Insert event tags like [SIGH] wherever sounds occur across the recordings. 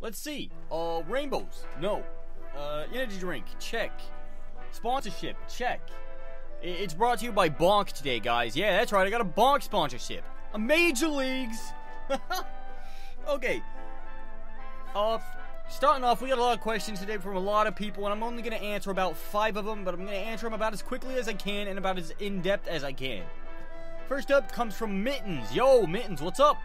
Let's see. Uh, rainbows. No. Uh, energy drink. Check. Sponsorship. Check. It's brought to you by Bonk today, guys. Yeah, that's right. I got a Bonk sponsorship. A Major Leagues. [LAUGHS] okay. Uh, starting off, we got a lot of questions today from a lot of people, and I'm only going to answer about five of them, but I'm going to answer them about as quickly as I can and about as in depth as I can. First up comes from Mittens. Yo, Mittens, what's up?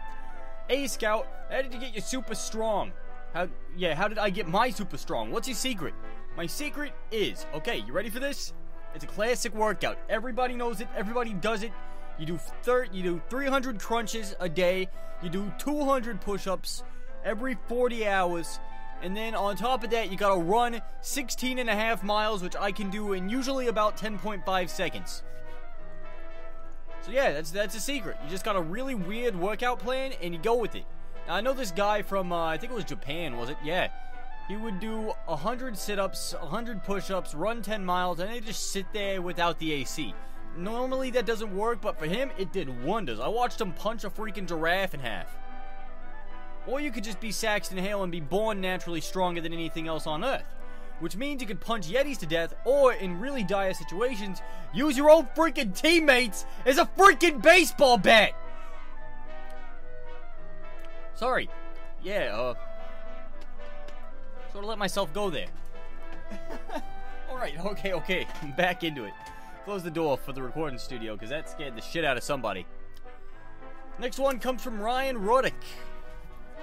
Hey, Scout, how did you get your super strong? How, yeah, how did I get my super strong? What's your secret? My secret is, okay, you ready for this? It's a classic workout. Everybody knows it. Everybody does it. You do thir- you do 300 crunches a day. You do 200 push-ups every 40 hours. And then on top of that, you gotta run 16 and a half miles, which I can do in usually about 10.5 seconds. So yeah, that's that's a secret. You just got a really weird workout plan and you go with it. I know this guy from uh, I think it was Japan, was it? Yeah. He would do 100 sit-ups, 100 push-ups, run 10 miles, and then just sit there without the AC. Normally that doesn't work, but for him, it did wonders. I watched him punch a freaking giraffe in half. Or you could just be Saxton Hale and be born naturally stronger than anything else on Earth. Which means you could punch Yetis to death, or in really dire situations, use your own freaking teammates as a freaking baseball bat! Sorry. Yeah, uh. Sort of let myself go there. [LAUGHS] Alright, okay, okay. Back into it. Close the door for the recording studio, because that scared the shit out of somebody. Next one comes from Ryan Roddick.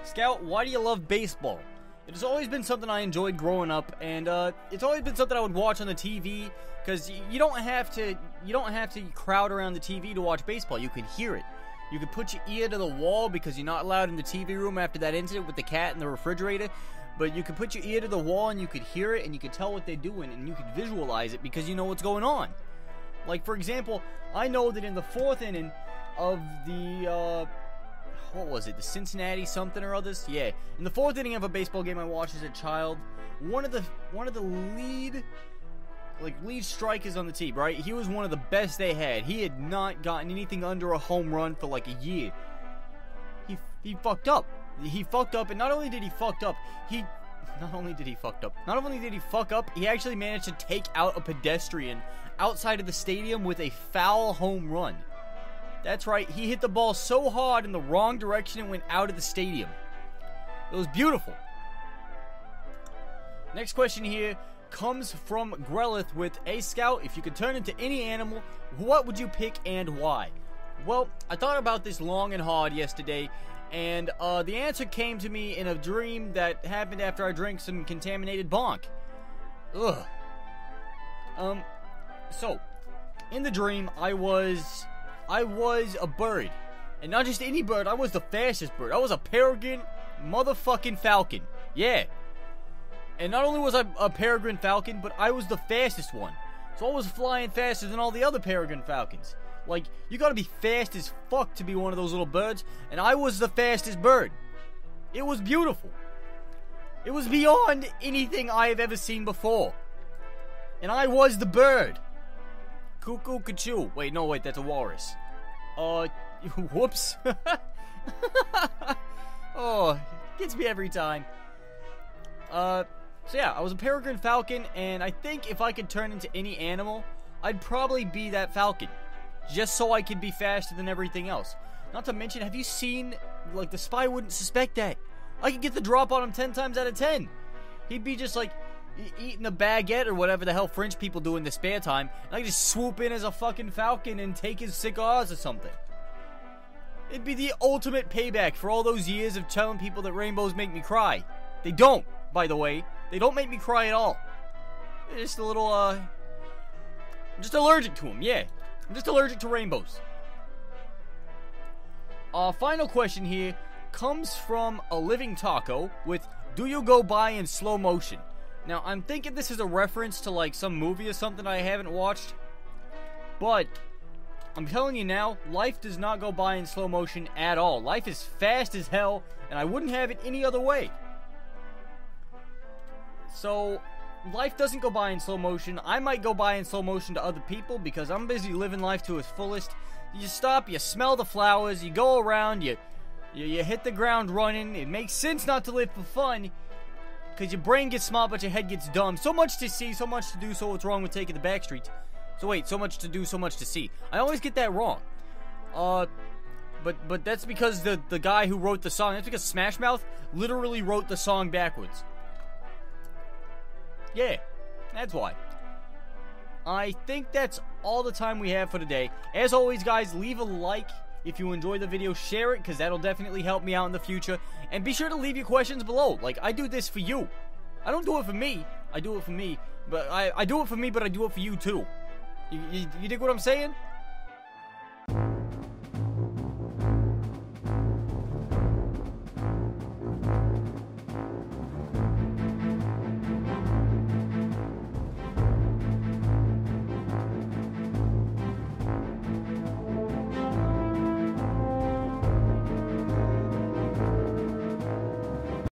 Scout, why do you love baseball? It has always been something I enjoyed growing up, and uh, it's always been something I would watch on the TV because you don't have to you don't have to crowd around the TV to watch baseball. You can hear it. You can put your ear to the wall because you're not allowed in the TV room after that incident with the cat in the refrigerator. But you can put your ear to the wall and you could hear it and you could tell what they're doing and you could visualize it because you know what's going on. Like for example, I know that in the fourth inning of the uh, what was it? The Cincinnati something or others? Yeah. In the fourth inning of a baseball game I watched as a child, one of the one of the lead like lead strikers on the team, right? He was one of the best they had. He had not gotten anything under a home run for like a year. He he fucked up. He fucked up, and not only did he fucked up, he not only did he fucked up, not only did he fuck up, he actually managed to take out a pedestrian outside of the stadium with a foul home run. That's right, he hit the ball so hard in the wrong direction it went out of the stadium. It was beautiful. Next question here comes from Grelith with A Scout. If you could turn into any animal, what would you pick and why? Well, I thought about this long and hard yesterday, and uh, the answer came to me in a dream that happened after I drank some contaminated bonk. Ugh. Um, so, in the dream, I was I was a bird. And not just any bird, I was the fastest bird. I was a peregrine motherfucking falcon. Yeah. And not only was I a peregrine falcon, but I was the fastest one. So I was flying faster than all the other peregrine falcons. Like, you gotta be fast as fuck to be one of those little birds, and I was the fastest bird. It was beautiful. It was beyond anything I have ever seen before. And I was the bird. Cuckoo Cachoo. Wait, no, wait, that's a walrus. Uh, [LAUGHS] whoops. [LAUGHS] oh, gets me every time. Uh, so yeah, I was a peregrine falcon, and I think if I could turn into any animal, I'd probably be that falcon. Just so I could be faster than everything else. Not to mention, have you seen, like, the spy wouldn't suspect that. I could get the drop on him 10 times out of 10. He'd be just like, eating a baguette or whatever the hell French people do in their spare time, and I just swoop in as a fucking falcon and take his cigars or something. It'd be the ultimate payback for all those years of telling people that rainbows make me cry. They don't, by the way. They don't make me cry at all. They're just a little, uh... I'm just allergic to them, yeah. I'm just allergic to rainbows. Our final question here comes from a living taco with Do you go by in slow motion? Now, I'm thinking this is a reference to like some movie or something I haven't watched. But I'm telling you now, life does not go by in slow motion at all. Life is fast as hell, and I wouldn't have it any other way. So, life doesn't go by in slow motion. I might go by in slow motion to other people because I'm busy living life to its fullest. You stop, you smell the flowers, you go around, you You, you hit the ground running. It makes sense not to live for fun. Because your brain gets smart, but your head gets dumb. So much to see, so much to do, so what's wrong with taking the back streets? So wait, so much to do, so much to see. I always get that wrong. Uh, but but that's because the, the guy who wrote the song, that's because Smash Mouth literally wrote the song backwards. Yeah, that's why. I think that's all the time we have for today. As always, guys, leave a like if you enjoyed the video. Share it, because that'll definitely help me out in the future. And be sure to leave your questions below. Like, I do this for you. I don't do it for me. I do it for me. But I, I do it for me, but I do it for you, too. You, you, you dig what I'm saying?